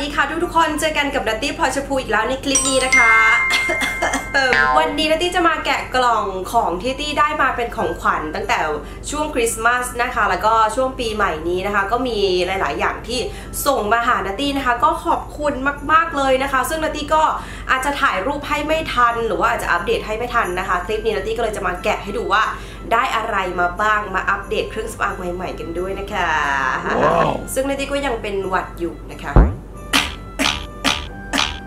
ดีค่ะทุกทุกๆคนเจอกันกับนัตตี้พลอยชมพูอีกแล้วในคลิปนี้นะคะ วันนี้นัตตี้จะมาแกะกล่องของที่ตี้ได้มาเป็นของขวัญตั้งแต่ช่วงคริสต์มาสนะคะ แล้วก็ช่วงปีใหม่นี้นะคะ ก็มีหลาย ๆ อย่างที่ส่งมาหานัตตี้นะคะ ก็ขอบคุณมาก ๆ เลยนะคะ ซึ่งนัตตี้ก็อาจจะถ่ายรูปให้ไม่ทัน หรือว่าอาจจะอัปเดตให้ไม่ทันนะคะ คลิปนี้นัตตี้ก็เลยจะมาแกะให้ดูว่าได้อะไรมาบ้างมาอัปเดตเครื่องสำอางใหม่ ๆ กันด้วยนะคะ Wow ซึ่งนัตตี้ก็ยังเป็นหวัดอยู่นะคะ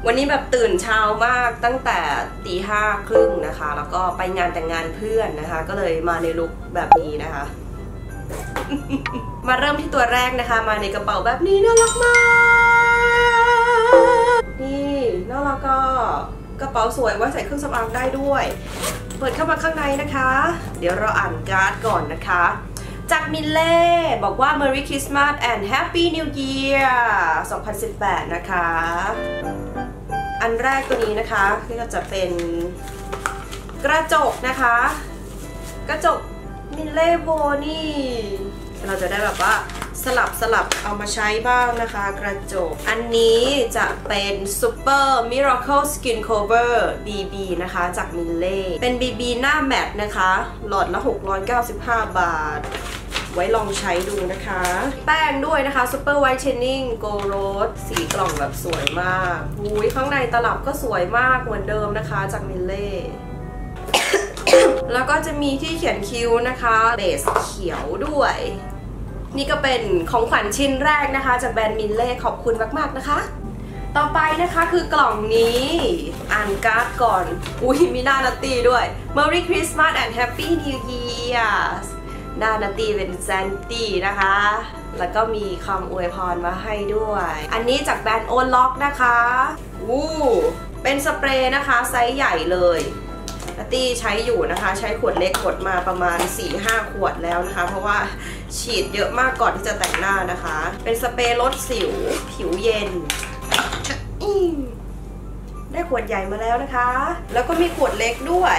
วันนี้แบบตื่นเช้ามากตั้งแต่ตีห้าครึ่งนะคะ แล้วก็ไปงานแต่งงานเพื่อนนะคะ ก็เลยมาในลุคแบบนี้นะคะ มาเริ่มที่ตัวแรกนะคะ มาในกระเป๋าแบบนี้น่ารักมาก นี่น่ารักก็กระเป๋าสวยไว้ใส่เครื่องสำอางได้ด้วย เปิดเข้ามาข้างในนะคะ เดี๋ยวเราอ่านการ์ดก่อนนะคะ จากมิลเล่บอกว่า Merry Christmas and Happy New Year 2018 นะคะ อันแรกตัวนี้นะคะก็จะเป็นกระจกนะคะ กระจกมิลเล่โบนี่ เราจะได้แบบว่า สลับสลับเอามาใช้บ้างนะคะ กระจก อันนี้จะเป็น Super Miracle Skin Cover BB นะคะ จากมิลเล่เป็น BB หน้า matte นะคะ หลอดละ 695 บาทไว้ลองใช้ดูนะคะ แป้งด้วยนะคะ Super Whitening Gold Rose สีกล่องแบบสวยมากอุ้ยข้างในตลับก็สวยมากเหมือนเดิมนะคะ จากมิลเล่แล้วก็จะมีที่เขียนคิ้วนะคะ base เขียวด้วย นี่ก็เป็นของขวัญชิ้นแรกนะคะ จากแบรนด์มิลเล่ขอบคุณมาก ๆ นะคะ ต่อไปนะคะคือกล่องนี้อ่านการ์ดก่อน อุ้ยมีหน้านาตี้ด้วย Merry Christmas and Happy New Year หน้านาตี้เป็นแซนตี้นะคะ แล้วก็มีคำอวยพรมาให้ด้วย อันนี้จากแบรนด์โอล็อกนะคะอู้เป็นสเปรย์นะคะไซส์ใหญ่เลย นาตี้ใช้อยู่นะคะ ใช้ขวดเล็กขวดมาประมาณ 4-5 ขวดแล้วนะคะ เพราะว่าฉีดเยอะมากก่อนที่จะแต่งหน้านะคะ เป็นสเปรย์ลดสิวผิวเย็นได้ขวดใหญ่มาแล้วนะคะ แล้วก็มีขวดเล็กด้วย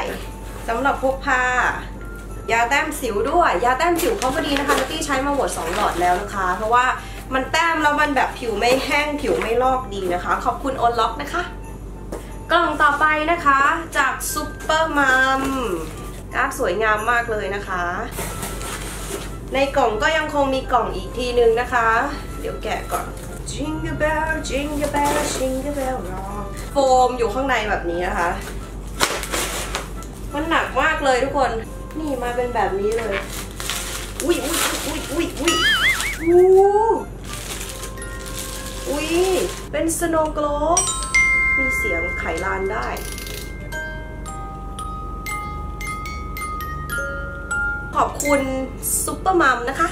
สำหรับพกพายาแต้มสิวด้วย ยาแต้มสิวเขาก็ดีนะคะนัตตี้ใช้มาหมด2หลอดแล้วนะคะ เพราะว่ามันแต้มแล้วมันแบบผิวไม่แห้งผิวไม่ลอกดีนะคะ ขอบคุณโอนล็อกนะคะ กล่องต่อไปนะคะจากซุปเปอร์มัมการ์ดสวยงามมากเลยนะคะ ในกล่องก็ยังคงมีกล่องอีกทีนึงนะคะ เดี๋ยวแกะก่อน Jingle bell Jingle bell Jingle bell rock โฟมอยู่ข้างในแบบนี้นะคะ มันหนักมากเลยทุกคน นี่มาเป็นแบบนี้เลย อุ้ยอุ้ยอุ้ยอุ้ยอุ้ยอู้อุ้ยเป็นสโนว์กลบ สียงไขลานได้ ขอบคุณซุปเปอร์มัมนะคะ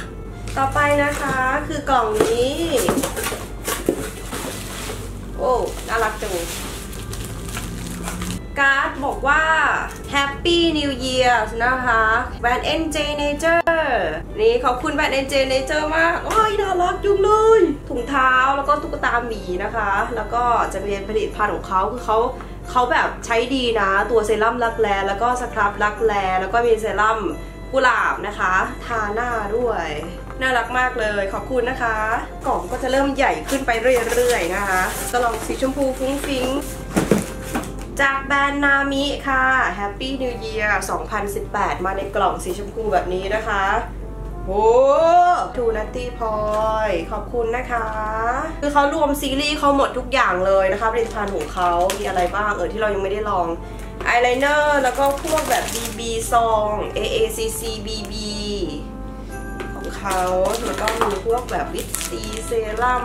ต่อไปนะคะคือกล่องนี้ โอ้ น่ารักจัง การ์ดบอกว่า Happy New Year นะคะแบรนด์ NJ Nature นี่ขอบคุณแบรนด์ NJ Nature มากโอ้ยน่ารักจุงเลย ถุงเท้าแล้วก็ตุ๊กตาหมีนะคะ แล้วก็จะเป็นผลิตภัณฑ์ของเขาคือเขาเขาแบบใช้ดีนะ ตัวเซรั่มรักแร้แล้วก็สครับรักแร้แล้วก็มีเซรั่มกุหลาบนะคะ ทาหน้าด้วย น่ารักมากเลยขอบคุณนะคะ กล่องก็จะเริ่มใหญ่ขึ้นไปเรื่อยๆนะคะก็ลองสีชมพูฟุ้งฟิ้ง จากแบรนด์นามิค่ะ Happy New Year 2018 มาในกล่องสีชมพูแบบนี้นะคะโอ้ทูนัตตี้พอย ขอบคุณนะคะ คือเขารวมซีรีส์เขาหมดทุกอย่างเลยนะคะผลิตภัณฑ์ของเขามีอะไรบ้างเออที่เรายังไม่ได้ลองอายไลเนอร์แล้วก็พวกแบบ BB ซอง AA CC BB ของเขาแล้วก็มีพวกแบบวิตซีเซรั่ม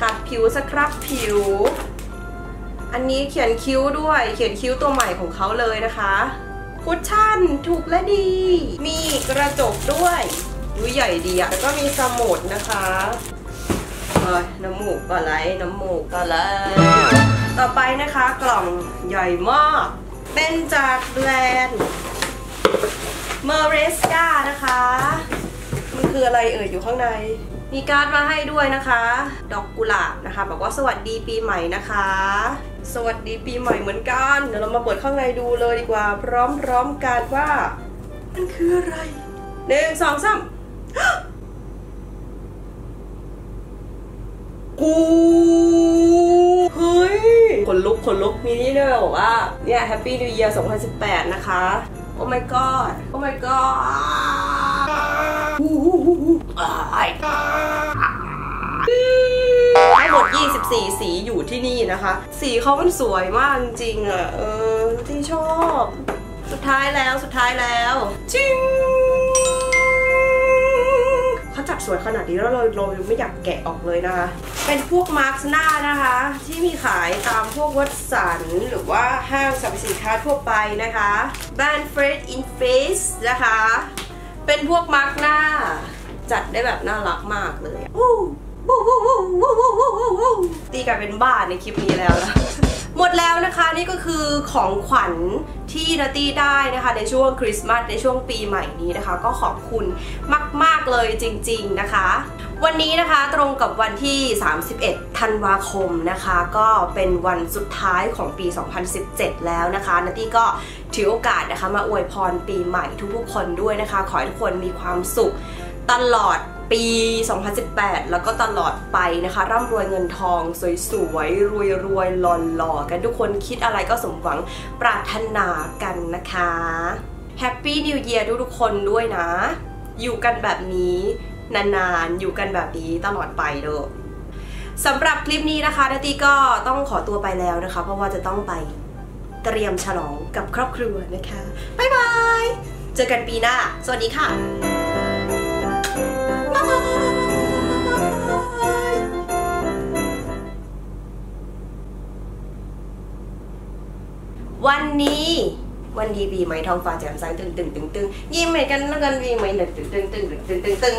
ขัดผิวสครับผิว อันนี้เขียนคิ้วด้วย เขียนคิ้วตัวใหม่ของเขาเลยนะคะ cushion ถูกและดี มีกระจกด้วยอุ้ยใหญ่ดีอะแล้วก็มีสมุดนะคะเอ้ยน้ำมูกก็ไหลน้ำมูกก็ไหลต่อไปนะคะกล่องใหญ่มาก เป็นจากแบรนด์เมอร์เรสกานะคะ มันคืออะไรเอ่ยอยู่ข้างใน มีการ์ดมาให้ด้วยนะคะ ดอกกุหลาบนะคะ บอกว่าสวัสดีปีใหม่นะคะ สวัสดีปีใหม่เหมือนกัน เดี๋ยวเรามาเปิดข้างในดูเลยดีกว่า พร้อมๆกันว่า มันคืออะไรหนึ่งสองสามกูคนลุกคนลุกมีนี่ด้วยบอกว่า เนี่ย Happy New Year 2018 นะคะ โอ้ my god โอ้ my god ทั้งหมด 24 สีอยู่ที่นี่นะคะ สีเขามันสวยมากจริงๆอะ เออ ที่ชอบ สุดท้ายแล้วสุดท้ายแล้วจิงเขาจัดสวยขนาดนี้แล้วเราเรายังไม่อยากแกะออกเลยนะคะ เป็นพวกมาร์คหน้านะคะ ที่มีขายตามพวกวัดสันหรือว่าห้างสรรพสินค้าทั่วไปนะคะแบรนด์ Fred in Face นะคะ เป็นพวกมาร์คหน้า จัดได้แบบน่ารักมากเลยอ ตีกันเป็นบ้าในคลิปนี้แล้วนะหมดแล้วนะคะนี่ก็คือของขวัญที่นาตี้ได้นะคะในช่วงคริสต์มาสในช่วงปีใหม่นี้นะคะ ก็ขอบคุณมาก ๆ เลยจริง ๆนะคะ วันนี้นะคะตรงกับวันที่ 31 ธันวาคมนะคะ ก็เป็นวันสุดท้ายของปี 2017 แล้วนะคะนาตี้ก็ถือโอกาสนะคะ มาอวยพรปีใหม่ทุกๆคนด้วยนะคะ ขอให้ทุกคนมีความสุขตลอด ปี 2018 แล้วก็ตลอดไปนะคะ ร่ำรวยเงินทอง สวยๆ รวยๆ หล่อๆ กันทุกคนคิดอะไรก็สมหวังปรารถนากันนะคะ Happy New Year ทุกๆคนด้วยนะ อยู่กันแบบนี้นานๆ อยู่กันแบบนี้ตลอดไปเด้อสำหรับคลิปนี้นะคะนาตีก็ต้องขอตัวไปแล้วนะคะ เพราะว่าจะต้องไปเตรียมฉลองกับครอบครัวนะคะ บ๊ายบาย เจอกันปีหน้า สวัสดีค่ะ นี้ วันดีปีใหม่ทองฟ้าแจ่มใสตึงตึงตึงตึงยิ้มให้กันแล้วกันปีใหม่หนึ่งตึงตึงตึงตึงตึงตึง